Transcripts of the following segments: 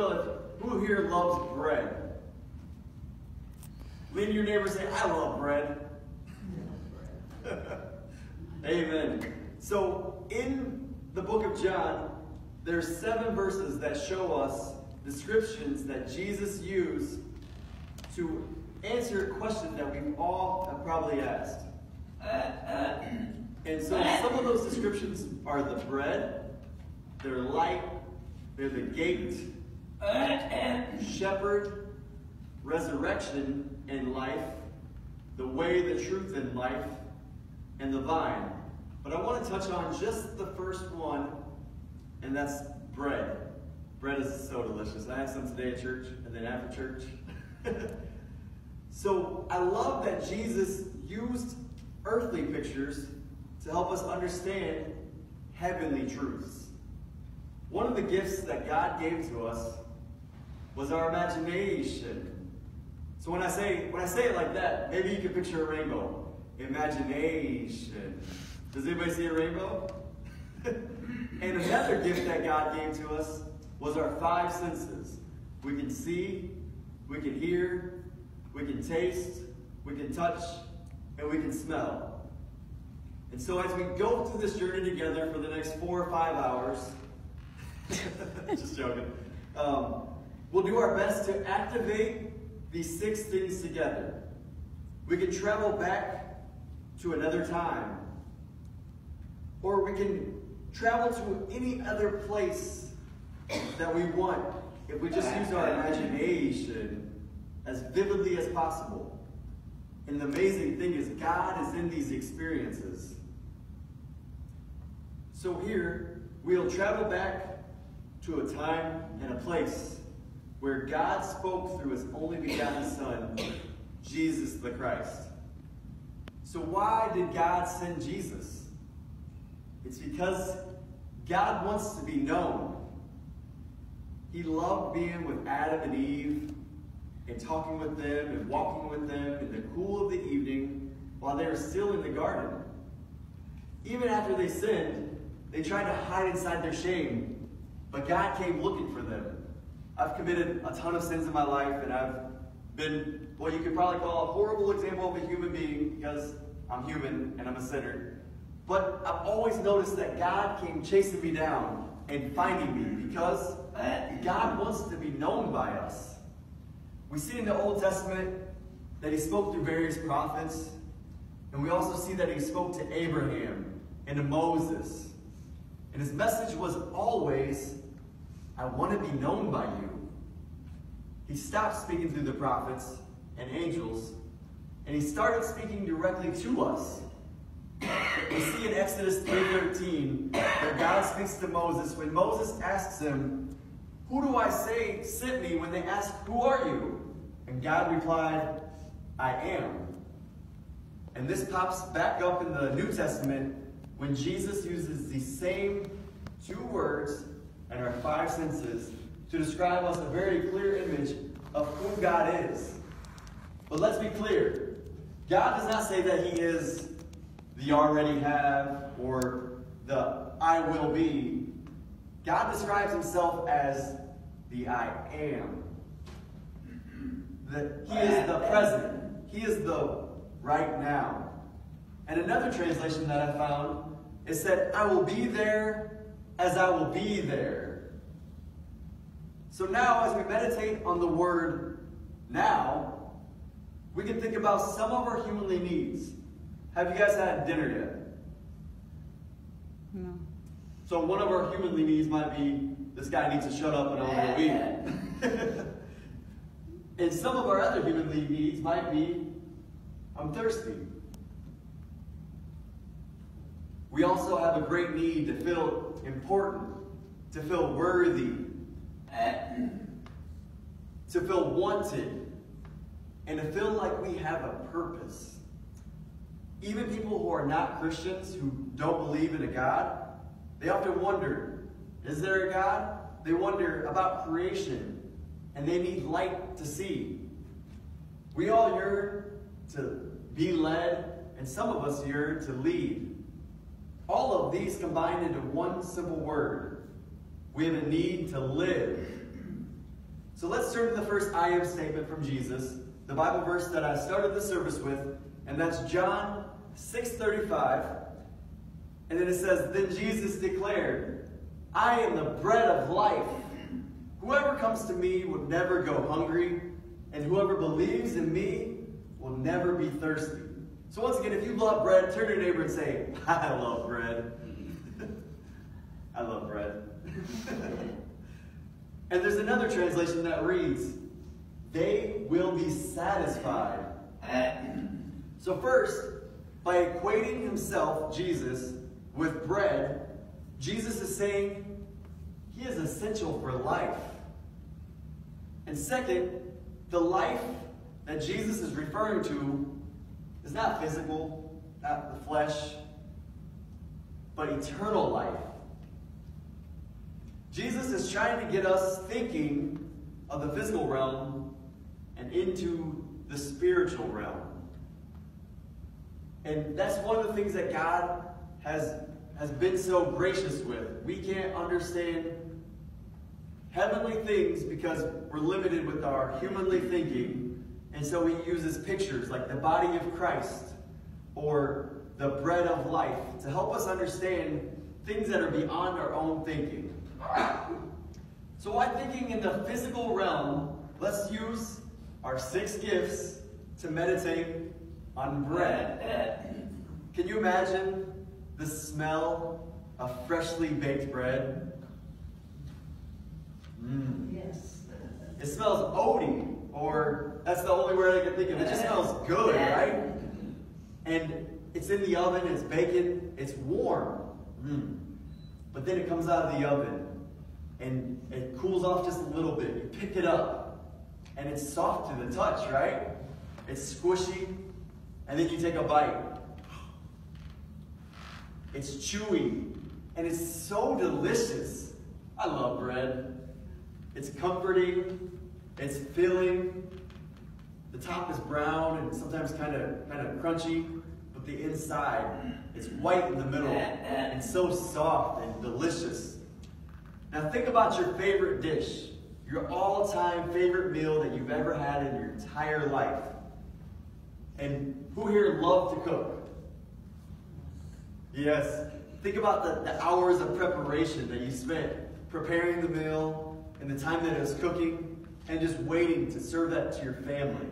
who here loves bread? Lean to your neighbor and say, I love bread. Amen. So, in the book of John, there's seven verses that show us descriptions that Jesus used to answer a question that we all have probably asked. And so some of those descriptions are the bread, they're light, they're the gate, shepherd, resurrection and life, the way, the truth, and life, and the vine. But I want to touch on just the first one, and that's bread. Bread is so delicious. I had some today at church and then after church. so I love that Jesus used earthly pictures to help us understand heavenly truths. One of the gifts that God gave to us was our imagination. So when I say when I say it like that, maybe you can picture a rainbow. Imagination. Does anybody see a rainbow? and another gift that God gave to us was our five senses. We can see, we can hear, we can taste, we can touch, and we can smell. And so as we go through this journey together for the next four or five hours, just joking, um, we'll do our best to activate these six things together. We can travel back to another time, or we can travel to any other place that we want if we just use our imagination as vividly as possible. And the amazing thing is, God is in these experiences. So here, we'll travel back to a time and a place where God spoke through his only begotten Son, Jesus the Christ. So why did God send Jesus? It's because God wants to be known. He loved being with Adam and Eve and talking with them and walking with them in the cool of the evening while they were still in the garden. Even after they sinned, they tried to hide inside their shame, but God came looking for them. I've committed a ton of sins in my life, and I've been what you could probably call a horrible example of a human being because I'm human and I'm a sinner. But I've always noticed that God came chasing me down and finding me because eh, God wants to be known by us. We see in the Old Testament that he spoke through various prophets, and we also see that he spoke to Abraham and to Moses. And his message was always, I want to be known by you. He stopped speaking through the prophets and angels, and he started speaking directly to us. We see in Exodus 3.13 that God speaks to Moses when Moses asks him, Who do I say sent me when they ask, Who are you? And God replied, I am. And this pops back up in the New Testament when Jesus uses the same two words and our five senses to describe us a very clear image of who God is. But let's be clear. God does not say that he is the already have or the I will be. God describes himself as the I am. That he is the present. He is the right now. And another translation that I found is that I will be there as I will be there. So now, as we meditate on the word now, we can think about some of our humanly needs. Have you guys had dinner yet? No. So one of our humanly needs might be this guy needs to shut up and I'll go eat. and some of our other humanly needs might be I'm thirsty. We also have a great need to feel important, to feel worthy, to feel wanted, and to feel like we have a purpose. Even people who are not Christians, who don't believe in a God, they often wonder, is there a God? They wonder about creation, and they need light to see. We all yearn to be led, and some of us yearn to lead. All of these combined into one simple word. We have a need to live. So let's turn to the first I am statement from Jesus, the Bible verse that I started the service with, and that's John 6:35. And then it says, Then Jesus declared, I am the bread of life. Whoever comes to me will never go hungry, and whoever believes in me will never be thirsty. So once again, if you love bread, turn to your neighbor and say, I love bread. I love bread. and there's another translation that reads, They will be satisfied. so first, by equating himself, Jesus, with bread, Jesus is saying he is essential for life. And second, the life that Jesus is referring to is not physical, not the flesh, but eternal life. Jesus is trying to get us thinking of the physical realm and into the spiritual realm. And that's one of the things that God has, has been so gracious with. We can't understand heavenly things because we're limited with our humanly thinking. And so he uses pictures like the body of Christ or the bread of life to help us understand things that are beyond our own thinking. So while thinking in the physical realm, let's use our six gifts to meditate on bread. Can you imagine the smell of freshly baked bread? Mm. Yes. It smells oaty, or that's the only word I can think of. It just smells good, right? And it's in the oven, it's baking, it's warm. Mm. But then it comes out of the oven and it cools off just a little bit. You pick it up and it's soft to the touch, right? It's squishy, and then you take a bite. It's chewy, and it's so delicious. I love bread. It's comforting, it's filling. The top is brown and sometimes kind of kind of crunchy, but the inside is white in the middle and so soft and delicious. Now think about your favorite dish, your all-time favorite meal that you've ever had in your entire life. And who here love to cook? Yes. Think about the, the hours of preparation that you spent preparing the meal and the time that it was cooking and just waiting to serve that to your family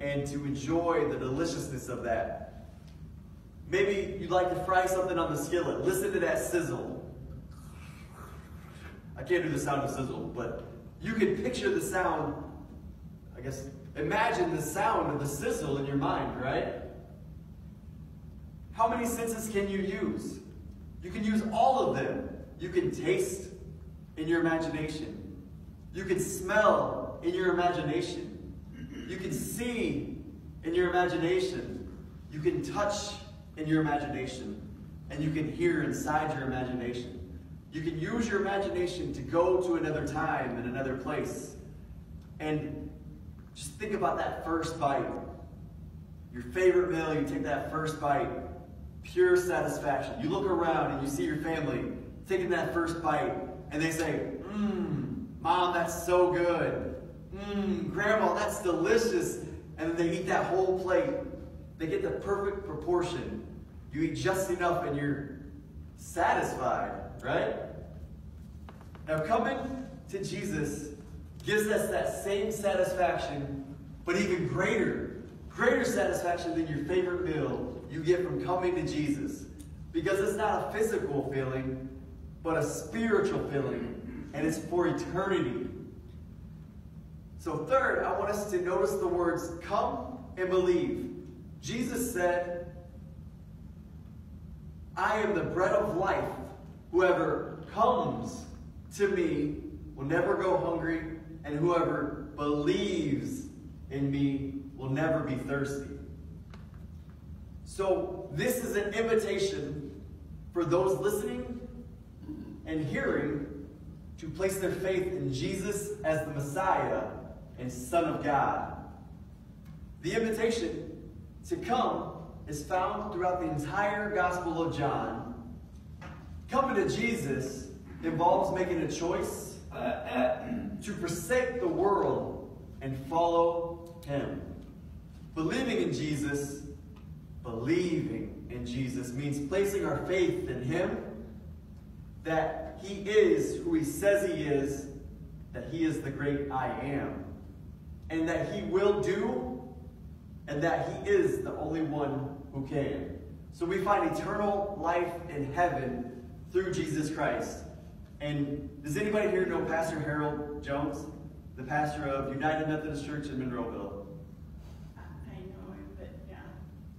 and to enjoy the deliciousness of that. Maybe you'd like to fry something on the skillet. Listen to that sizzle. I can't do the sound of sizzle, but you can picture the sound. I guess imagine the sound of the sizzle in your mind, right? How many senses can you use? You can use all of them. You can taste in your imagination. You can smell in your imagination. You can see in your imagination. You can touch in your imagination. And you can hear inside your imagination. You can use your imagination to go to another time and another place. And just think about that first bite. Your favorite meal, you take that first bite pure satisfaction. You look around and you see your family taking that first bite, and they say, Mmm, Mom, that's so good. Mmm, Grandma, that's delicious. And then they eat that whole plate. They get the perfect proportion. You eat just enough and you're satisfied, right? Now, coming to Jesus gives us that same satisfaction, but even greater, greater satisfaction than your favorite meal you get from coming to Jesus. Because it's not a physical feeling, but a spiritual feeling, and it's for eternity. So, third, I want us to notice the words come and believe. Jesus said, I am the bread of life. Whoever comes to me will never go hungry, and whoever believes in me will never be thirsty. So, this is an invitation for those listening and hearing to place their faith in Jesus as the Messiah and Son of God. The invitation to come is found throughout the entire Gospel of John. Coming to Jesus involves making a choice uh, to forsake the world and follow him. Believing in Jesus, believing in Jesus means placing our faith in him, that he is who he says he is, that he is the great I am, and that he will do, and that he is the only one who can. So we find eternal life in heaven through Jesus Christ. And does anybody here know Pastor Harold Jones, the pastor of United Methodist Church in Monroeville? I know him, but yeah.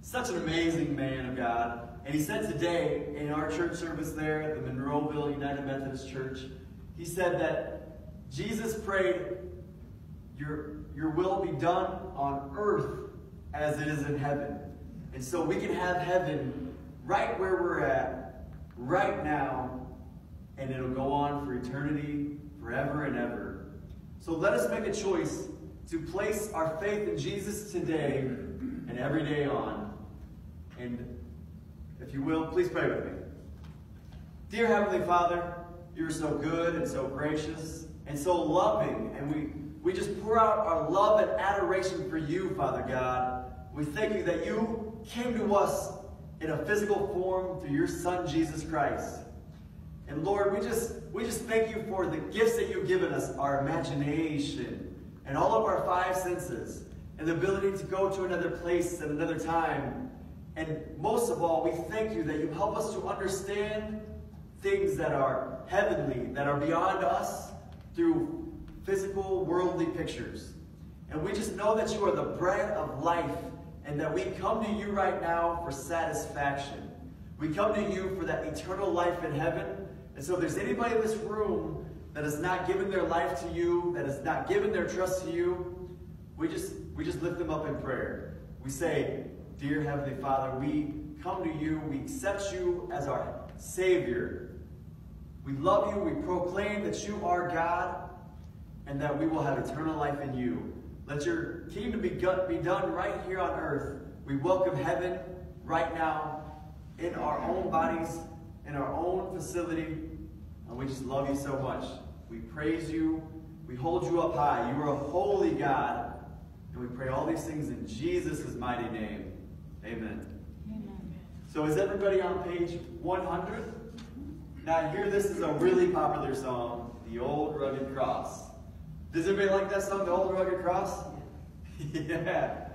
Such an amazing man of God. And he said today in our church service there at the Monroeville United Methodist Church, he said that Jesus prayed, Your, your will be done on earth as it is in heaven. And so we can have heaven right where we're at, right now, and it'll go on for eternity, forever and ever. So let us make a choice to place our faith in Jesus today and every day on. And if you will, please pray with me. Dear Heavenly Father, you're so good and so gracious and so loving, and we, we just pour out our love and adoration for you, Father God. We thank you that you came to us in a physical form through your Son, Jesus Christ. And Lord, we just, we just thank you for the gifts that you've given us, our imagination, and all of our five senses, and the ability to go to another place at another time. And most of all, we thank you that you help us to understand things that are heavenly, that are beyond us, through physical, worldly pictures. And we just know that you are the bread of life, and that we come to you right now for satisfaction. We come to you for that eternal life in heaven. And so if there's anybody in this room that has not given their life to you, that has not given their trust to you, we just we just lift them up in prayer. We say, Dear Heavenly Father, we come to you, we accept you as our Savior. We love you, we proclaim that you are God, and that we will have eternal life in you. Let your kingdom be, be done right here on earth. We welcome heaven right now in our own bodies, in our own facility, and we just love you so much. We praise you. We hold you up high. You are a holy God. And we pray all these things in Jesus' mighty name. Amen. Amen. So is everybody on page 100? Now here this is a really popular song, The Old Rugged Cross. Does everybody like that song, The Old Rugged Cross? yeah.